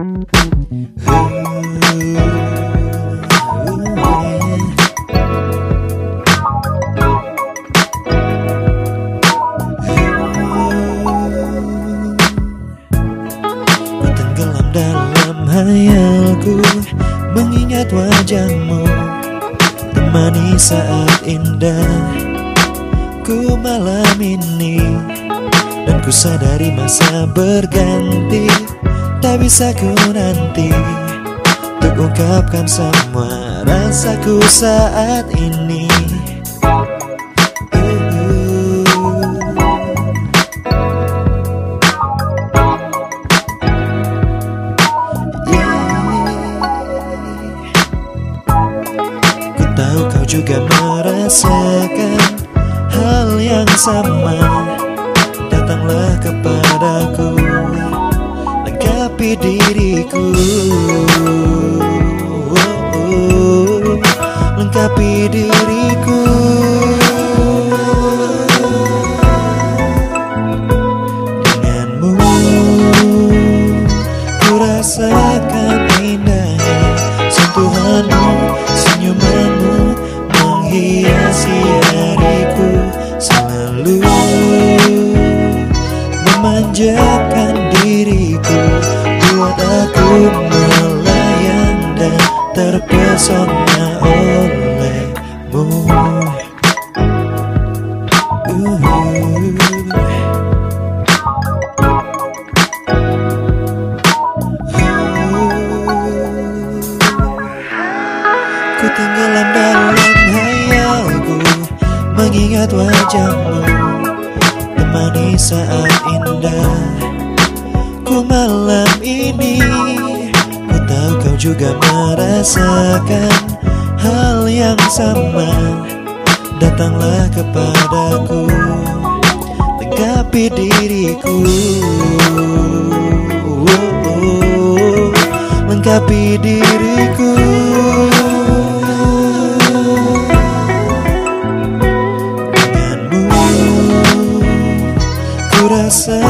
Hayalku Mengingat wajahmu Temani saat indah Ku malam ini. Dan ku sadari masa berganti Tak bisa ku nanti Untuk ungkapkan semua rasaku saat ini. Ku tahu kau juga merasakan hal yang sama. Datanglah kepadaku oh, Lengkapi diriku. Denganmu Ku rasakan indahnya Sentuhanmu, senyumanmu Menghiasi hariku Selalu. Memanjakan terpesona olehmu uh. Ku tenggelam dalam hayalku Mengingat wajahmu Temani saat indah Ku malam ini juga merasakan Hal yang sama. Datanglah kepadaku Lengkapi diriku. Lengkapi diriku. Denganmu Ku rasakan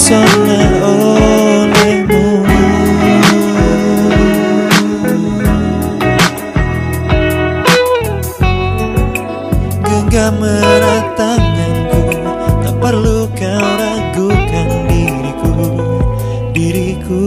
terpesona olehmu. Genggaman tanganku Tak perlu kau ragukan diriku. Diriku